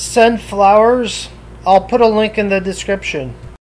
send flowers, I'll put a link in the description.